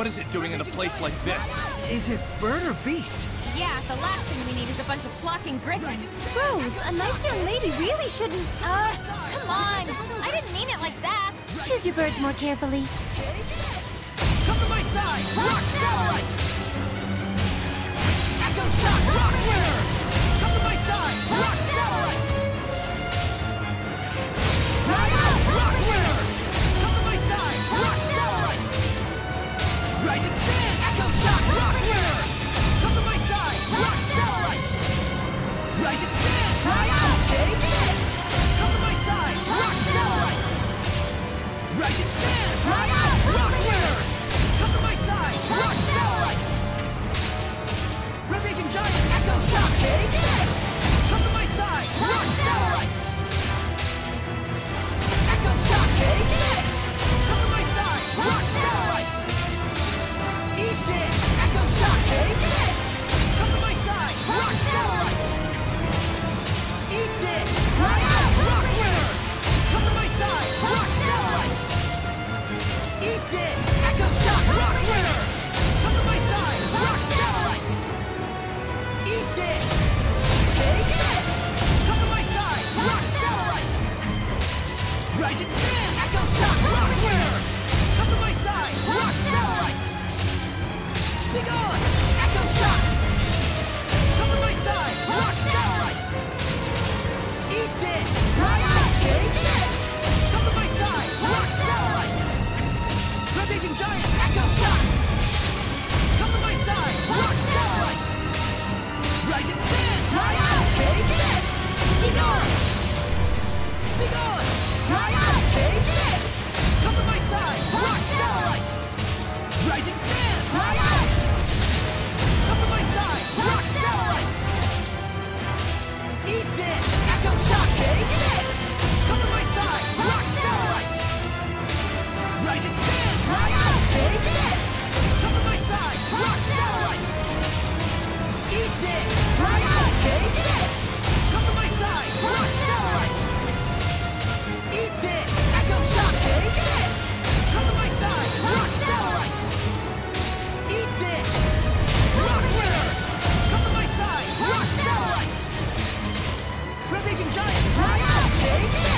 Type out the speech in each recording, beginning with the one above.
What is it doing in a place like this? Is it bird or beast? Yeah, the last thing we need is a bunch of flocking griffins. Rose, a nice young lady really shouldn't... Uh, come on! I didn't mean it like that! Choose your birds more carefully. Rising Sand! Try out! Take this! Come to my side! Rock Satellite! Rising Sand! Try out! Eat this! Take this! Come to my side! Rock satellite! Rising Right?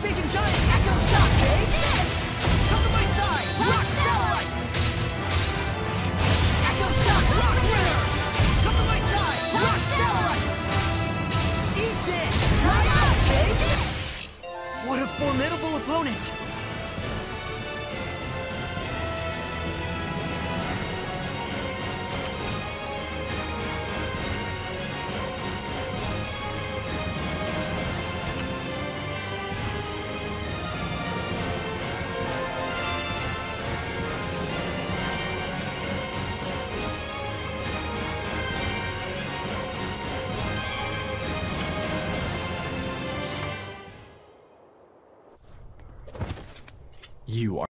rampaging giant! You are